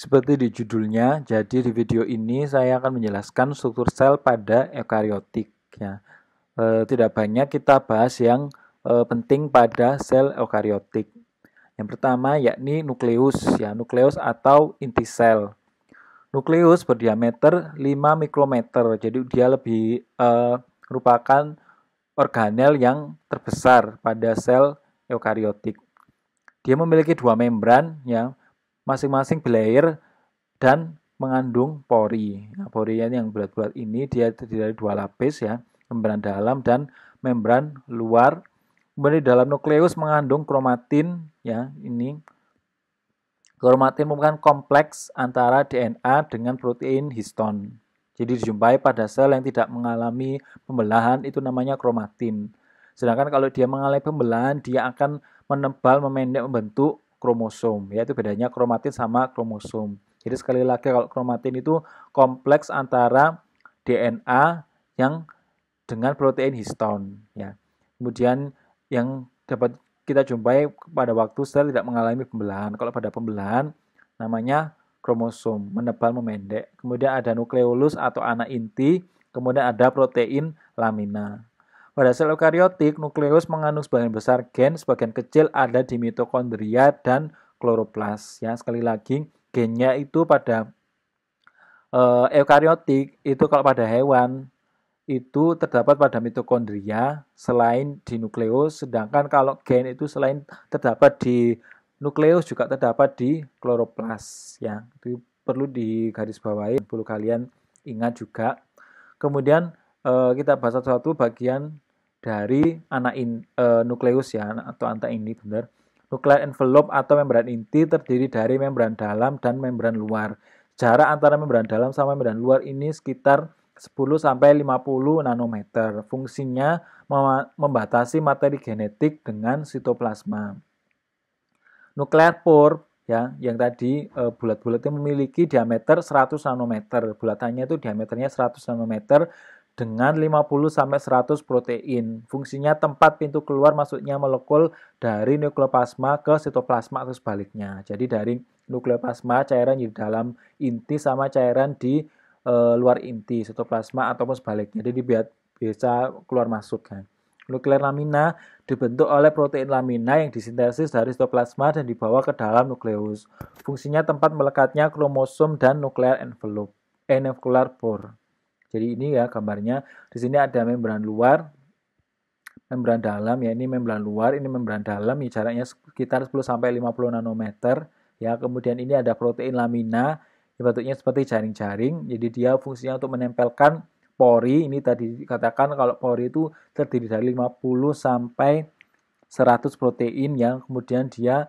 Seperti di judulnya, jadi di video ini saya akan menjelaskan struktur sel pada eukariotik. Ya. E, tidak banyak kita bahas yang e, penting pada sel eukariotik. Yang pertama yakni nukleus, ya nukleus atau inti sel. Nukleus berdiameter 5 mikrometer, jadi dia lebih e, merupakan organel yang terbesar pada sel eukariotik. Dia memiliki dua membran, ya masing-masing belayer dan mengandung pori. Nah, pori yang bulat-bulat ini dia terdiri dari dua lapis ya, membran dalam dan membran luar. Kemudian di dalam nukleus mengandung kromatin ya, ini kromatin merupakan kompleks antara DNA dengan protein histon. Jadi dijumpai pada sel yang tidak mengalami pembelahan itu namanya kromatin. Sedangkan kalau dia mengalami pembelahan dia akan menebal, memendek, membentuk kromosom, yaitu bedanya kromatin sama kromosom. Jadi sekali lagi kalau kromatin itu kompleks antara DNA yang dengan protein histon ya. Kemudian yang dapat kita jumpai pada waktu sel tidak mengalami pembelahan. Kalau pada pembelahan namanya kromosom, menebal memendek. Kemudian ada nukleolus atau anak inti, kemudian ada protein lamina. Pada sel eukariotik, nukleus mengandung sebagian besar gen, sebagian kecil ada di mitokondria dan kloroplas. Ya, sekali lagi, gennya itu pada uh, eukariotik itu kalau pada hewan itu terdapat pada mitokondria selain di nukleus, sedangkan kalau gen itu selain terdapat di nukleus juga terdapat di kloroplas. Ya, itu perlu digarisbawahi, perlu kalian ingat juga. Kemudian uh, kita bahas satu-satu bagian dari anak in, uh, nukleus ya atau anta ini benar. Nuclear envelope atau membran inti terdiri dari membran dalam dan membran luar. Jarak antara membran dalam sama membran luar ini sekitar 10 sampai 50 nanometer. Fungsinya membatasi materi genetik dengan sitoplasma. Nuklear pore ya yang tadi e, bulat-bulatnya memiliki diameter 100 nanometer. Bulatannya itu diameternya 100 nanometer dengan 50 sampai 100 protein. Fungsinya tempat pintu keluar masuknya molekul dari nukleoplasma ke sitoplasma atau sebaliknya. Jadi dari nukleoplasma cairan di dalam inti sama cairan di e, luar inti sitoplasma ataupun sebaliknya. Jadi biar bisa keluar masuk kan. Nuklear lamina dibentuk oleh protein lamina yang disintesis dari sitoplasma dan dibawa ke dalam nukleus. Fungsinya tempat melekatnya kromosom dan nuklear envelope, nuclear pore. Jadi ini ya gambarnya. Di sini ada membran luar, membran dalam ya ini membran luar, ini membran dalam ya jaraknya sekitar 10 sampai 50 nanometer ya. Kemudian ini ada protein lamina ya bentuknya seperti jaring-jaring. Jadi dia fungsinya untuk menempelkan pori. Ini tadi dikatakan kalau pori itu terdiri dari 50 sampai 100 protein yang kemudian dia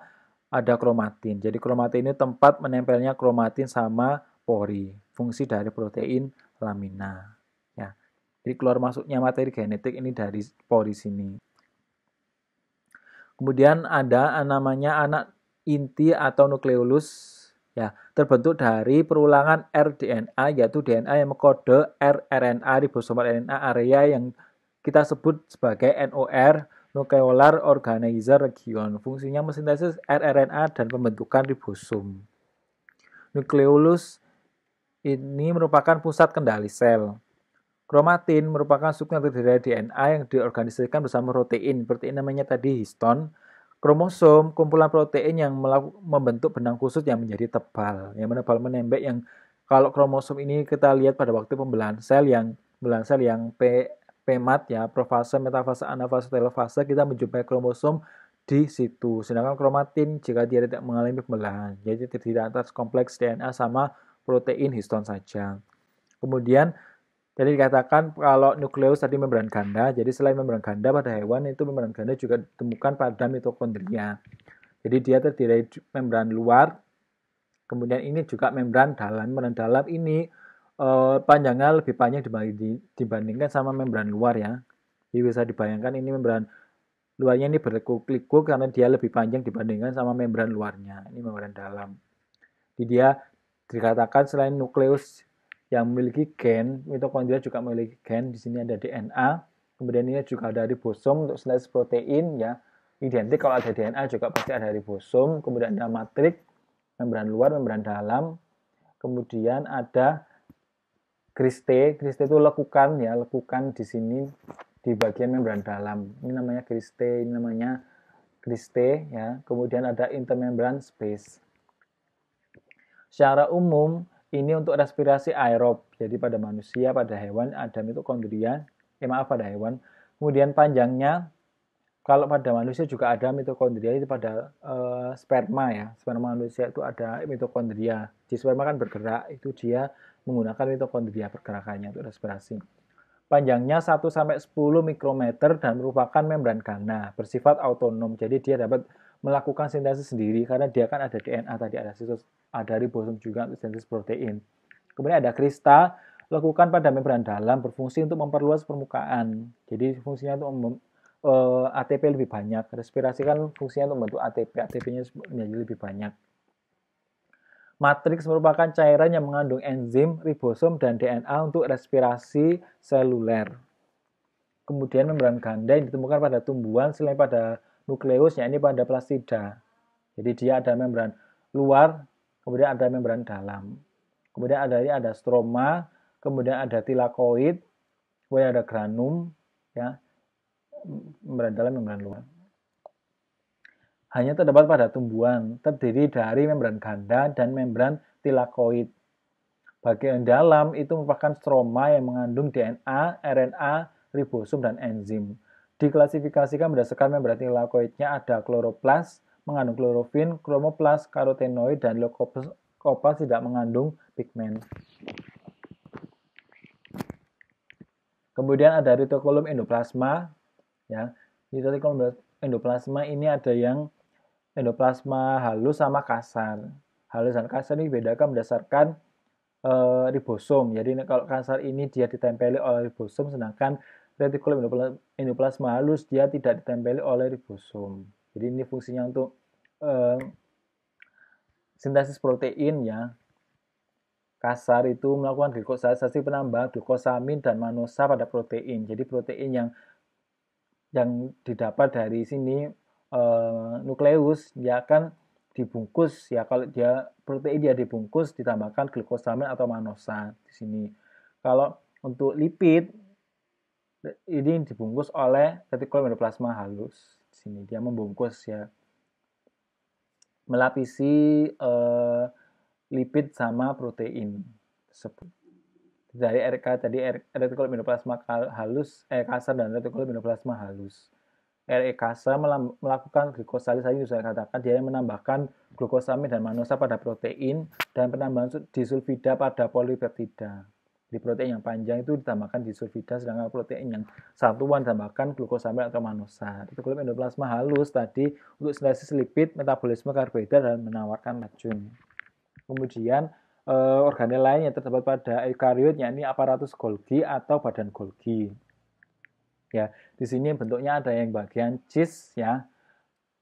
ada kromatin. Jadi kromatin ini tempat menempelnya kromatin sama pori. Fungsi dari protein lamina. Ya. Jadi keluar masuknya materi genetik ini dari pori sini. Kemudian ada namanya anak inti atau nukleolus ya terbentuk dari perulangan rDNA yaitu DNA yang mengkode rRNA ribosomal RNA area yang kita sebut sebagai NOR nucleolar organizer region. Fungsinya mensintesis rRNA dan pembentukan ribosom. Nukleolus ini merupakan pusat kendali sel. Kromatin merupakan struktur terdiri dari DNA yang diorganisasikan bersama protein. Protein namanya tadi histon. Kromosom, kumpulan protein yang membentuk benang khusus yang menjadi tebal, yang menebal menembek yang kalau kromosom ini kita lihat pada waktu pembelahan sel yang pembelahan sel yang P PMAT ya, profase, metafase, anafase, telofase, kita menjumpai kromosom di situ. Sedangkan kromatin jika dia tidak mengalami pembelahan, jadi terdiri atas kompleks DNA sama protein histon saja. Kemudian jadi dikatakan kalau nukleus tadi membran ganda, jadi selain membran ganda pada hewan itu membran ganda juga ditemukan pada mitokondria. Jadi dia terdiri dari membran luar, kemudian ini juga membran dalam. Membran dalam ini eh, panjangnya lebih panjang dibandingkan sama membran luar ya. Jadi bisa dibayangkan ini membran luarnya ini berliku-liku karena dia lebih panjang dibandingkan sama membran luarnya. Ini membran dalam. Jadi dia Dikatakan selain nukleus yang memiliki gen, mitokondria juga memiliki gen. Di sini ada DNA. Kemudian ini juga ada ribosom untuk sintesis protein ya. Identik kalau ada DNA juga pasti ada ribosom. Kemudian ada matrik, membran luar, membran dalam. Kemudian ada kriste, kriste itu lekukan ya, lekukan di sini di bagian membran dalam. Ini namanya kriste, ini namanya kriste ya. Kemudian ada intermembran space. Secara umum ini untuk respirasi aerob. Jadi pada manusia, pada hewan ada mitokondria. Eh maaf pada hewan. Kemudian panjangnya kalau pada manusia juga ada mitokondria itu pada uh, sperma ya. Sperma manusia itu ada mitokondria. Di sperma kan bergerak, itu dia menggunakan mitokondria pergerakannya untuk respirasi. Panjangnya 1 sampai 10 mikrometer dan merupakan membran gana, bersifat autonom. Jadi dia dapat melakukan sintesis sendiri karena dia kan ada DNA tadi ada situs ada ribosom juga untuk sintesis protein. Kemudian ada krista, lakukan pada membran dalam berfungsi untuk memperluas permukaan. Jadi fungsinya untuk uh, eh, ATP lebih banyak. Respirasi kan fungsinya untuk membentuk ATP, ATP-nya menjadi lebih banyak. Matriks merupakan cairan yang mengandung enzim, ribosom, dan DNA untuk respirasi seluler. Kemudian membran ganda yang ditemukan pada tumbuhan selain pada nukleus, yakni pada plastida. Jadi dia ada membran luar, kemudian ada membran dalam. Kemudian ada ini ada stroma, kemudian ada tilakoid, kemudian ada granum, ya membran dalam membran luar. Hanya terdapat pada tumbuhan, terdiri dari membran ganda dan membran tilakoid. Bagian dalam itu merupakan stroma yang mengandung DNA, RNA, ribosom, dan enzim. Diklasifikasikan berdasarkan membran tilakoidnya ada kloroplas, mengandung klorofin, kromoplas, karotenoid, dan leukopas tidak mengandung pigmen. Kemudian ada retikulum endoplasma, ya. Retikulum endoplasma ini ada yang endoplasma halus sama kasar. Halus dan kasar ini bedakan berdasarkan e, ribosom. Jadi kalau kasar ini dia ditempeli oleh ribosom sedangkan retikulum endoplasma halus dia tidak ditempeli oleh ribosom jadi ini fungsinya untuk e, sintesis protein ya. Kasar itu melakukan glikosisasi penambah glukosamin dan manosa pada protein. Jadi protein yang yang didapat dari sini e, nukleus dia akan dibungkus ya. Kalau dia protein dia dibungkus ditambahkan glukosamin atau manosa di sini. Kalau untuk lipid ini dibungkus oleh retikulum endoplasma halus. Di sini dia membungkus ya melapisi e, lipid sama protein tersebut dari RK tadi retikulum endoplasma halus, eh, kasar dan retikulum endoplasma halus. RE kasar melakukan glikosalisasi saya katakan dia menambahkan glukosamin dan manosa pada protein dan penambahan disulfida pada polipeptida. Di protein yang panjang itu ditambahkan disulfida sedangkan protein yang satuan ditambahkan glukosamin atau manosa. Retikulum endoplasma halus tadi untuk sintesis lipid, metabolisme karbohidrat dan menawarkan racun. Kemudian uh, organel lain yang terdapat pada eukariot yakni aparatus Golgi atau badan Golgi. Ya, di sini bentuknya ada yang bagian cis ya.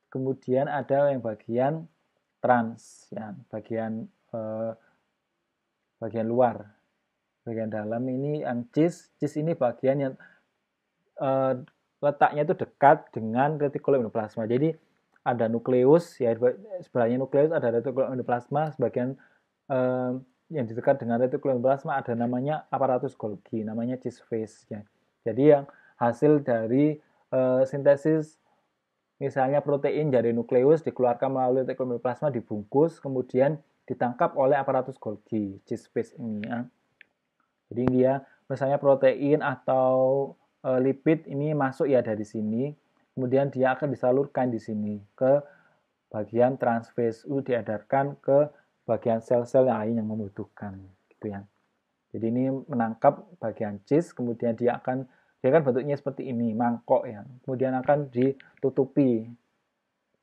Kemudian ada yang bagian trans ya, bagian uh, bagian luar. Bagian dalam ini yang cis, cis ini bagian yang uh, letaknya itu dekat dengan retikulum endoplasma. Jadi ada nukleus ya sebelahnya nukleus ada retikulum endoplasma sebagian eh, yang dekat dengan retikulum plasma ada namanya aparatus Golgi, namanya cheese face. Ya. Jadi yang hasil dari eh, sintesis misalnya protein dari nukleus dikeluarkan melalui retikulum plasma dibungkus, kemudian ditangkap oleh aparatus Golgi, cheese face ini. Ya. Jadi dia misalnya protein atau e, lipid ini masuk ya dari sini, kemudian dia akan disalurkan di sini ke bagian transfase U diedarkan ke bagian sel-sel lain yang membutuhkan gitu ya. Jadi ini menangkap bagian cis, kemudian dia akan dia kan bentuknya seperti ini, mangkok ya. Kemudian akan ditutupi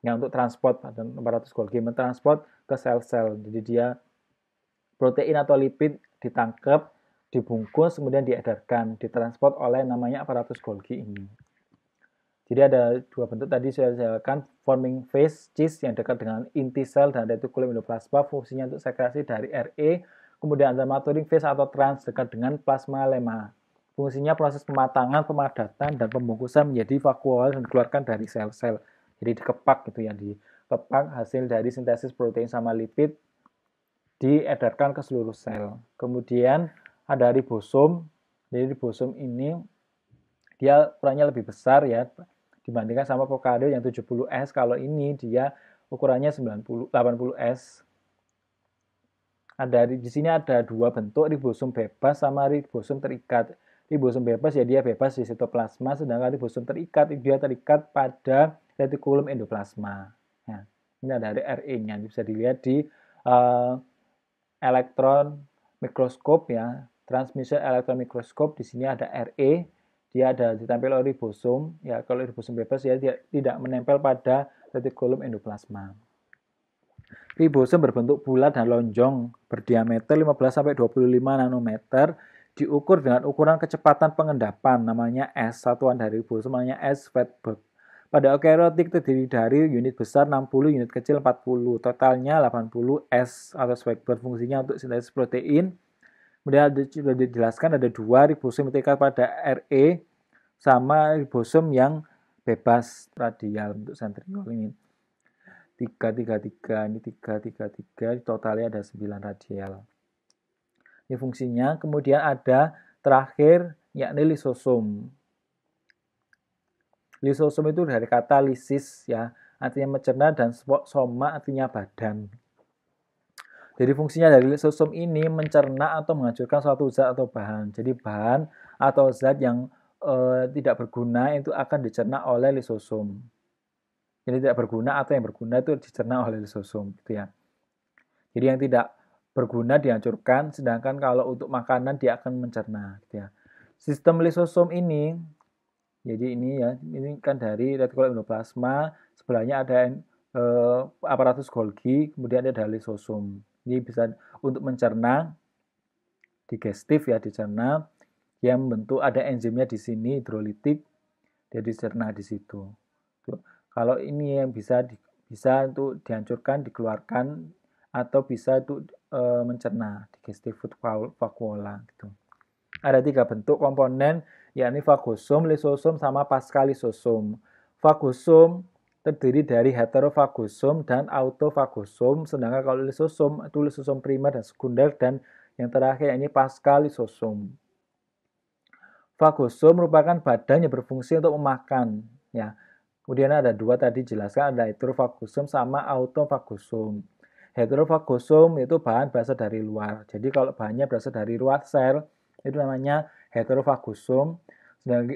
yang untuk transport dan aparatus Golgi mentransport ke sel-sel. Jadi dia protein atau lipid ditangkap, dibungkus, kemudian diedarkan, ditransport oleh namanya aparatus Golgi ini. Jadi ada dua bentuk tadi saya jelaskan forming phase cheese yang dekat dengan inti sel dan retikulum endoplasma fungsinya untuk sekresi dari RE. Kemudian ada maturing phase atau trans dekat dengan plasma lema. Fungsinya proses pematangan, pemadatan, dan pembungkusan menjadi vakuol dan dikeluarkan dari sel-sel. Jadi dikepak gitu ya, dikepak hasil dari sintesis protein sama lipid diedarkan ke seluruh sel. Kemudian ada ribosom. Jadi ribosom ini dia ukurannya lebih besar ya dibandingkan sama prokariot yang 70S. Kalau ini dia ukurannya 90 80S. Ada di sini ada dua bentuk ribosom bebas sama ribosom terikat. Ribosom bebas ya dia bebas di sitoplasma, sedangkan ribosom terikat dia terikat pada retikulum endoplasma. Ya, ini ada RE-nya bisa dilihat di uh, elektron mikroskop ya, transmission elektron mikroskop di sini ada RE, dia ada ditempel oleh ribosom ya kalau ribosom bebas ya dia tidak menempel pada retikulum endoplasma. Ribosom berbentuk bulat dan lonjong, berdiameter 15 sampai 25 nanometer, diukur dengan ukuran kecepatan pengendapan namanya S, satuan dari ribosom namanya S Fatberg. Pada eukariotik terdiri dari unit besar 60, unit kecil 40, totalnya 80 S atau Sweigberg fungsinya untuk sintesis protein. Kemudian sudah dijelaskan ada dua ribosom terikat pada RE sama ribosom yang bebas radial untuk sentriol ini. 333 ini 333 totalnya ada 9 radial. Ini fungsinya. Kemudian ada terakhir yakni lisosom lisosom itu dari kata lisis ya artinya mencerna dan soma artinya badan jadi fungsinya dari lisosom ini mencerna atau menghancurkan suatu zat atau bahan jadi bahan atau zat yang e, tidak berguna itu akan dicerna oleh lisosom jadi tidak berguna atau yang berguna itu dicerna oleh lisosom gitu ya. Jadi yang tidak berguna dihancurkan, sedangkan kalau untuk makanan dia akan mencerna gitu ya. Sistem lisosom ini jadi ini ya, ini kan dari retikulum endoplasma, sebelahnya ada eh, aparatus Golgi, kemudian ada lisosom. Ini bisa untuk mencerna digestif ya dicerna yang membentuk ada enzimnya di sini hidrolitik dia dicerna di situ. Kalau ini yang bisa bisa untuk dihancurkan, dikeluarkan atau bisa untuk e, mencerna digestive food vacuola gitu. Ada tiga bentuk komponen yakni fagosom, lisosom sama paskalisosom. Fagosom terdiri dari heterofagosom dan autofagosom, sedangkan kalau lisosom itu lisosom primer dan sekunder dan yang terakhir ini paskalisosom. Fagosom merupakan badan yang berfungsi untuk memakan ya Kemudian ada dua tadi jelaskan ada heterofagosum sama autofagosum. Heterofagosum itu bahan berasal dari luar. Jadi kalau bahannya berasal dari luar sel itu namanya heterofagosum.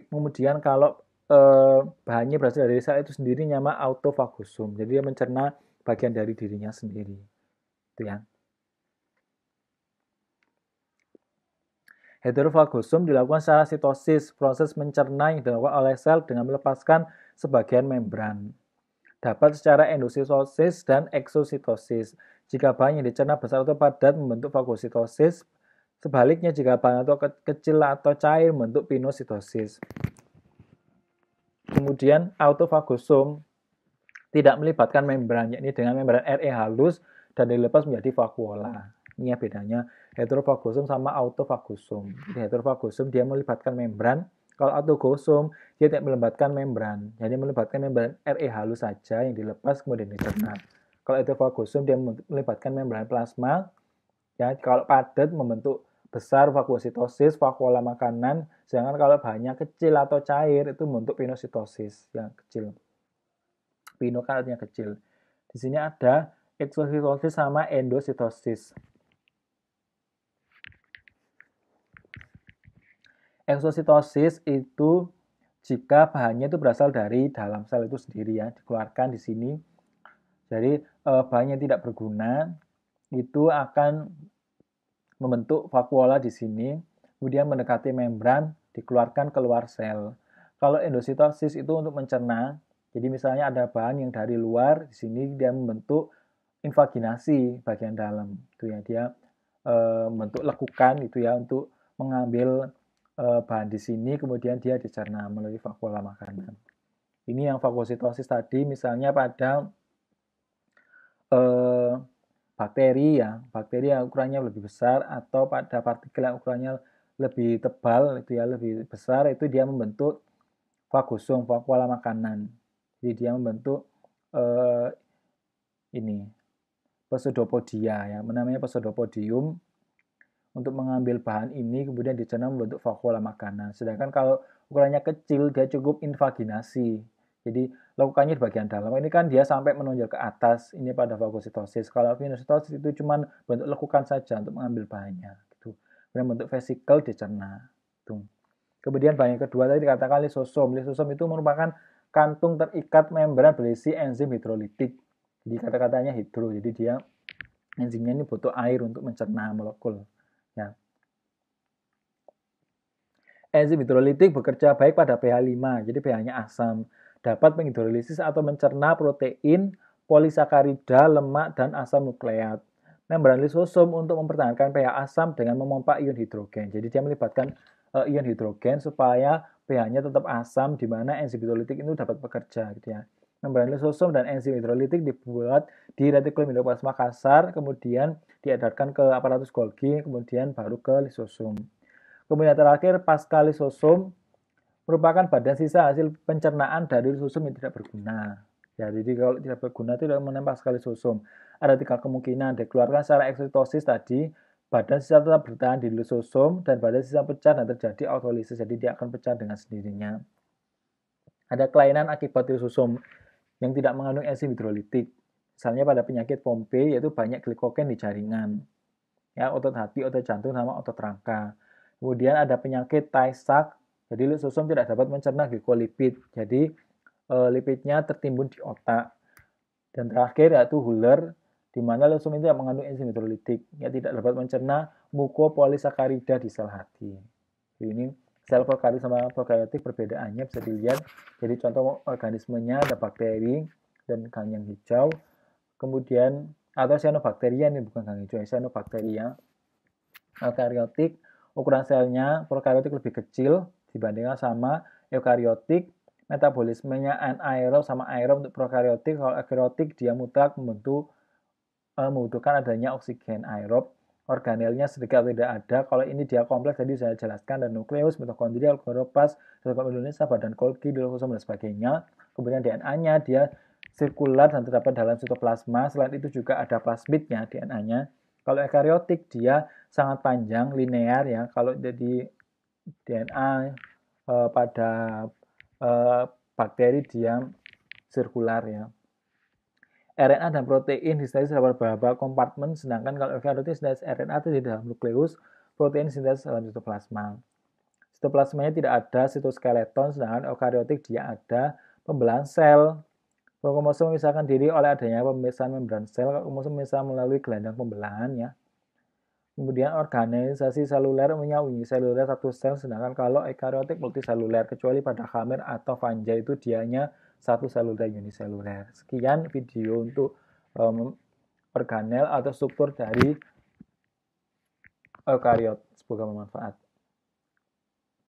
Kemudian kalau eh, bahannya berasal dari sel itu sendiri nama autofagosum. Jadi dia mencerna bagian dari dirinya sendiri. Itu ya. Heterofagosum dilakukan secara sitosis, proses mencerna yang dilakukan oleh sel dengan melepaskan sebagian membran. Dapat secara endositosis dan eksositosis. Jika bahan yang dicerna besar atau padat membentuk fagositosis, sebaliknya jika bahan atau ke kecil atau cair membentuk pinositosis. Kemudian autofagosum tidak melibatkan membran, yakni dengan membran RE halus dan dilepas menjadi vakuola. Ini ya bedanya heterofagosum sama autofagosum. Di heterofagosum dia melibatkan membran, kalau autogosum dia tidak melibatkan membran. Jadi melibatkan membran RE halus saja yang dilepas kemudian dicerna. Kalau heterofagosum dia melibatkan membran plasma. Ya, kalau padat membentuk besar fagositosis, vakuola makanan, sedangkan kalau bahannya kecil atau cair itu membentuk pinositosis yang kecil. Pino kan artinya kecil. Di sini ada eksositosis sama endositosis. Eksositosis itu jika bahannya itu berasal dari dalam sel itu sendiri ya, dikeluarkan di sini. Jadi eh, bahannya tidak berguna itu akan membentuk vakuola di sini, kemudian mendekati membran, dikeluarkan keluar sel. Kalau endositosis itu untuk mencerna, jadi misalnya ada bahan yang dari luar di sini dia membentuk invaginasi bagian dalam, itu ya dia e, membentuk lekukan itu ya untuk mengambil Eh, bahan di sini kemudian dia dicerna melalui vakuola makanan. Ini yang fagositosis tadi misalnya pada eh, bakteri ya, bakteri yang ukurannya lebih besar atau pada partikel yang ukurannya lebih tebal itu ya lebih besar itu dia membentuk fagosum vakuola makanan. Jadi dia membentuk eh, ini pseudopodia ya, namanya pseudopodium untuk mengambil bahan ini kemudian dicerna membentuk vakuola makanan. Sedangkan kalau ukurannya kecil dia cukup invaginasi. Jadi lakukannya di bagian dalam. Ini kan dia sampai menonjol ke atas. Ini pada fagositosis. Kalau pinositosis itu cuma bentuk lekukan saja untuk mengambil bahannya. Gitu. Kemudian bentuk vesikel dicerna. Gitu. Kemudian bahan yang kedua tadi dikatakan lisosom. Lisosom itu merupakan kantung terikat membran berisi enzim hidrolitik. Jadi kata-katanya hidro. Jadi dia enzimnya ini butuh air untuk mencerna molekul. Ya. Enzim hidrolitik bekerja baik pada pH 5, jadi pH-nya asam. Dapat menghidrolisis atau mencerna protein, polisakarida, lemak, dan asam nukleat. Membran lisosom untuk mempertahankan pH asam dengan memompa ion hidrogen. Jadi dia melibatkan uh, ion hidrogen supaya pH-nya tetap asam di mana enzim hidrolitik itu dapat bekerja gitu ya. Membran lisosom dan enzim hidrolitik dibuat di retikulum endoplasma kasar, kemudian diedarkan ke aparatus Golgi, kemudian baru ke lisosom. Kemudian terakhir pasca lisosom merupakan badan sisa hasil pencernaan dari lisosom yang tidak berguna. Ya, jadi kalau tidak berguna itu menempel sekali lisosom. Ada tiga kemungkinan dikeluarkan secara eksitosis tadi, badan sisa tetap bertahan di lisosom dan badan sisa pecah dan terjadi autolisis. Jadi dia akan pecah dengan sendirinya. Ada kelainan akibat lisosom yang tidak mengandung enzim hidrolitik. Misalnya pada penyakit Pompe yaitu banyak glikogen di jaringan. Ya, otot hati, otot jantung sama otot rangka. Kemudian ada penyakit Tay Sachs, jadi lisosom tidak dapat mencerna glikolipid. Jadi e, lipidnya tertimbun di otak. Dan terakhir yaitu Huller, di mana lisosom itu mengandung enzim hidrolitik, ya tidak dapat mencerna mukopolisakarida di sel hati. Jadi ini sel prokaryotik sama prokaryotik perbedaannya bisa dilihat. Jadi contoh organismenya ada bakteri dan kanyang hijau. Kemudian atau cyanobacteria ini bukan kanyang hijau, cyanobacteria. Eukaryotik Ukuran selnya prokaryotik lebih kecil dibandingkan sama eukaryotik. Metabolismenya anaerob sama aerob untuk prokaryotik. Kalau eukaryotik dia mutlak membentuk uh, membutuhkan adanya oksigen aerob. Organelnya sedikit tidak ada. Kalau ini dia kompleks tadi saya jelaskan dan nukleus, mitokondria, kloroplast, sitoplazma Indonesia, badan Golgi, dan sebagainya. Kemudian DNA-nya dia sirkular dan terdapat dalam sitoplasma. Selain itu juga ada plasmidnya DNA-nya. Kalau eukaryotik dia sangat panjang, linear ya. Kalau jadi DNA eh, pada eh, bakteri dia sirkular ya. RNA dan protein disintesis dalam beberapa kompartemen, sedangkan kalau eukaryotik sintesis RNA itu di dalam nukleus, protein sintesis dalam sitoplasma. Sitoplasmanya tidak ada sitoskeleton, sedangkan eukaryotik dia ada pembelahan sel, Kromosom memisahkan diri oleh adanya pemisahan membran sel. Kromosom memisah melalui gelanggang pembelahan ya. Kemudian organisasi seluler punya uniseluler satu sel, sedangkan kalau eukaryotik multiseluler, kecuali pada kamer atau fungi itu dianya satu seluler uniseluler. Sekian video untuk um, organel atau struktur dari eukariot. Semoga bermanfaat.